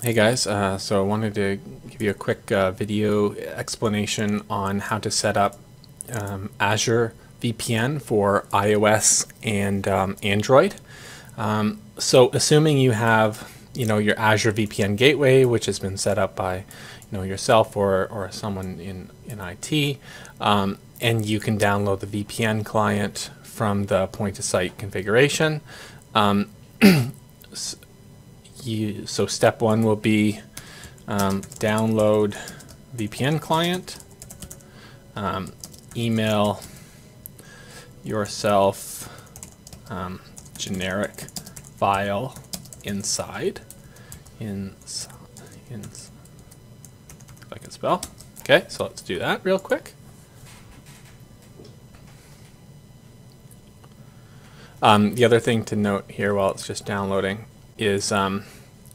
Hey guys, uh, so I wanted to give you a quick uh, video explanation on how to set up um, Azure VPN for iOS and um, Android. Um, so assuming you have you know your Azure VPN gateway, which has been set up by you know yourself or, or someone in, in IT, um, and you can download the VPN client from the point to site configuration. You, so step one will be um, download VPN client, um, email yourself um, generic file inside, in, in, if I can spell. Okay, so let's do that real quick. Um, the other thing to note here while it's just downloading is um,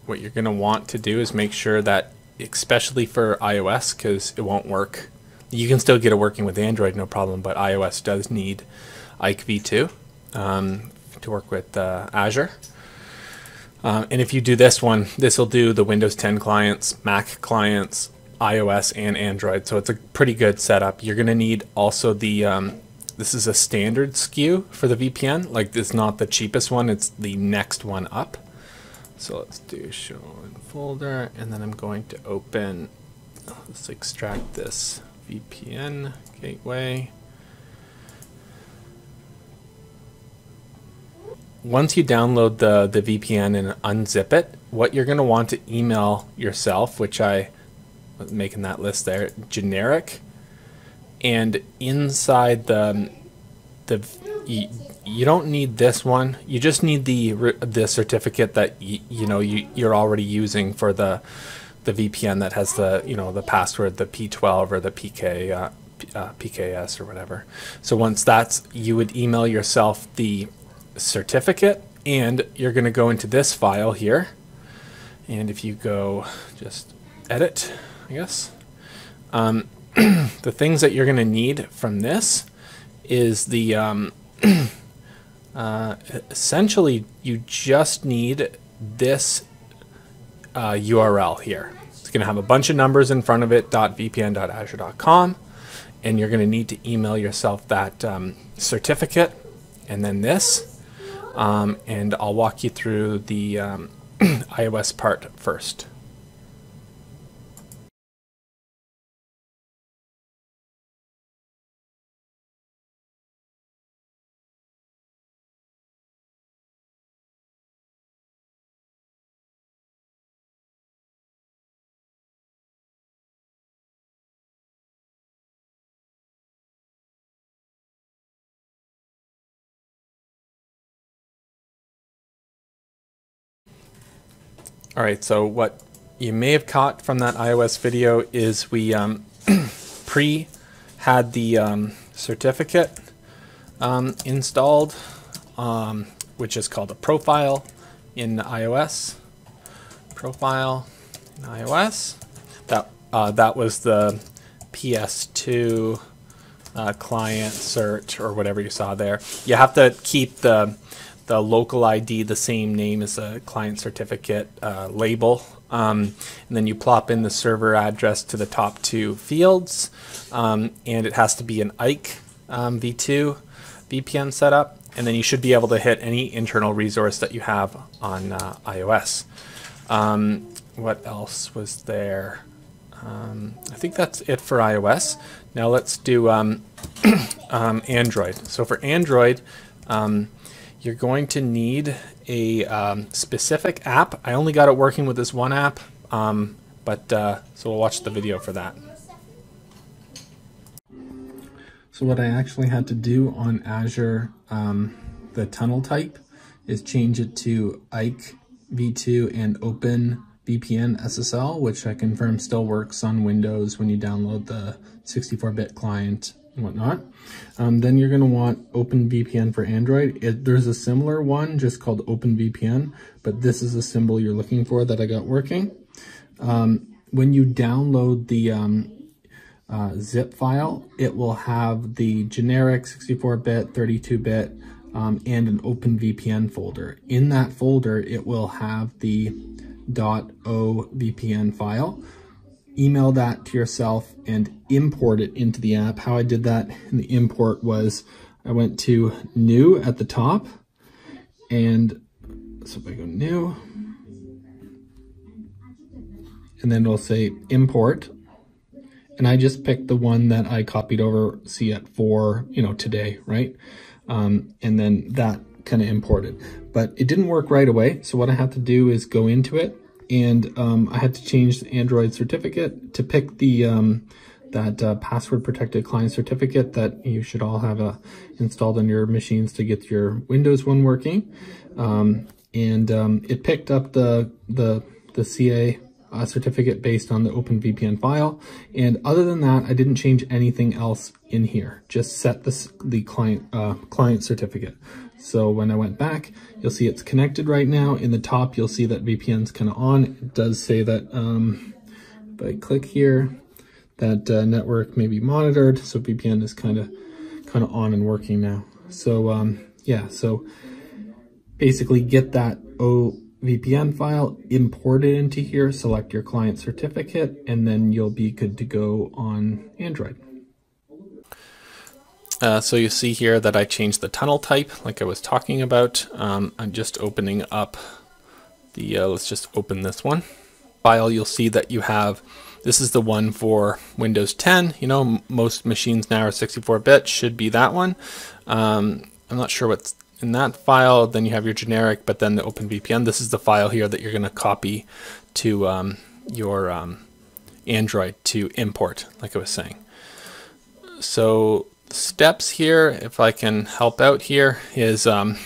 what you're going to want to do is make sure that, especially for iOS, because it won't work. You can still get it working with Android, no problem, but iOS does need IKEv2 um, to work with uh, Azure. Uh, and if you do this one, this will do the Windows 10 clients, Mac clients, iOS, and Android. So it's a pretty good setup. You're going to need also the, um, this is a standard SKU for the VPN. Like, it's not the cheapest one, it's the next one up. So let's do show in folder, and then I'm going to open, let's extract this VPN gateway. Once you download the, the VPN and unzip it, what you're going to want to email yourself, which I was making that list there, generic, and inside the the you, you don't need this one. You just need the the certificate that you, you know you, you're already using for the the VPN that has the you know the password, the P12 or the PK uh, uh, PKS or whatever. So once that's you would email yourself the certificate, and you're going to go into this file here. And if you go just edit, I guess, um, the things that you're going to need from this is the um, uh, essentially you just need this uh, URL here. It's going to have a bunch of numbers in front of it, .vpn.azure.com, and you're going to need to email yourself that um, certificate and then this, um, and I'll walk you through the um, iOS part first. All right, so what you may have caught from that iOS video is we um, pre had the um, certificate um, installed, um, which is called a profile in iOS. Profile in iOS. That uh, that was the PS2 uh, client cert or whatever you saw there. You have to keep the the local ID the same name as a client certificate uh, label. Um, and then you plop in the server address to the top two fields. Um, and it has to be an IKE um, v2 VPN setup. And then you should be able to hit any internal resource that you have on uh, iOS. Um, what else was there? Um, I think that's it for iOS. Now let's do um, Android. So for Android, you're going to need a um, specific app. I only got it working with this one app, um, but uh, so we'll watch the video for that. So what I actually had to do on Azure, um, the tunnel type, is change it to Ike v2 and Open VPN SSL, which I confirm still works on Windows when you download the 64-bit client whatnot. Um, then you're going to want OpenVPN for Android. It, there's a similar one just called OpenVPN, but this is the symbol you're looking for that I got working. Um, when you download the um, uh, zip file, it will have the generic 64-bit, 32-bit, um, and an OpenVPN folder. In that folder, it will have the .ovpn file, email that to yourself and import it into the app. How I did that in the import was I went to new at the top and so if I go new and then it'll say import and I just picked the one that I copied over See CET for, you know, today, right? Um, and then that kind of imported. But it didn't work right away. So what I had to do is go into it and um, I had to change the Android certificate to pick the um, that uh, password protected client certificate that you should all have uh, installed on your machines to get your Windows one working. Um, and um, it picked up the the the CA uh, certificate based on the OpenVPN file. And other than that, I didn't change anything else in here. Just set the, the client, uh, client certificate. So when I went back, you'll see it's connected right now. In the top, you'll see that VPN's kind of on. It does say that um, if I click here, that uh, network may be monitored. So VPN is kind of kind of on and working now. So um, yeah, so basically get that O VPN file, import it into here, select your client certificate, and then you'll be good to go on Android. Uh, so you see here that I changed the tunnel type like I was talking about. Um, I'm just opening up the, uh, let's just open this one. File, you'll see that you have, this is the one for Windows 10. You know, most machines now are 64-bit, should be that one. Um, I'm not sure what's in that file, then you have your generic, but then the OpenVPN. This is the file here that you're going to copy to um, your um, Android to import, like I was saying. So steps here, if I can help out here, is um,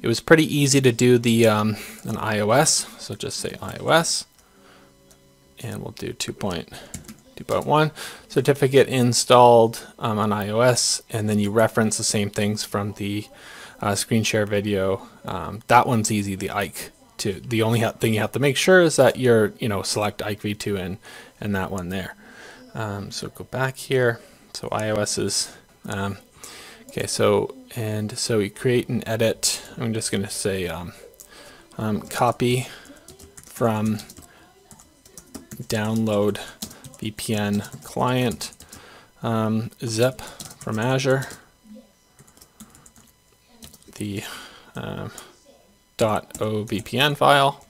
it was pretty easy to do the um, an iOS. So just say iOS, and we'll do 2.2.1 certificate installed um, on iOS, and then you reference the same things from the uh, screen share video. Um, that one's easy, the Ike. To, the only thing you have to make sure is that you're, you know, select IKEv2 and, and that one there. Um, so go back here. So iOS is, um, okay, so, and so we create and edit. I'm just going to say um, um, copy from download VPN client um, zip from Azure the um, .ovpn file.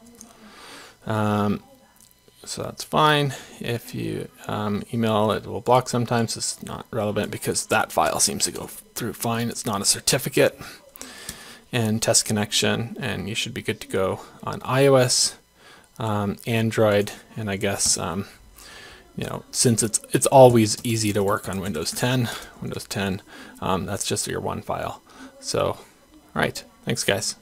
Um, so that's fine. If you um, email it, will block sometimes. It's not relevant because that file seems to go through fine. It's not a certificate. And test connection, and you should be good to go on iOS, um, Android, and I guess um, you know since it's it's always easy to work on Windows 10, Windows 10, um, that's just your one file. So all right. Thanks, guys.